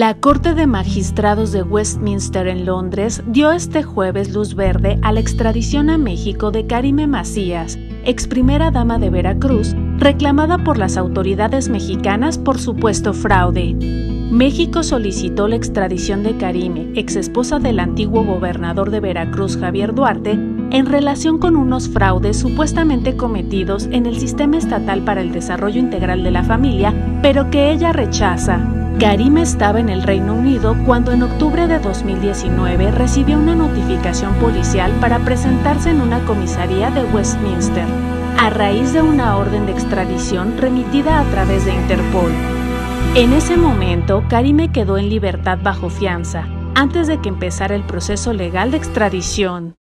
La Corte de Magistrados de Westminster en Londres dio este jueves luz verde a la extradición a México de Karime Macías, ex primera dama de Veracruz, reclamada por las autoridades mexicanas por supuesto fraude. México solicitó la extradición de Karime, ex esposa del antiguo gobernador de Veracruz Javier Duarte, en relación con unos fraudes supuestamente cometidos en el Sistema Estatal para el Desarrollo Integral de la Familia, pero que ella rechaza. Karime estaba en el Reino Unido cuando en octubre de 2019 recibió una notificación policial para presentarse en una comisaría de Westminster, a raíz de una orden de extradición remitida a través de Interpol. En ese momento, Karime quedó en libertad bajo fianza, antes de que empezara el proceso legal de extradición.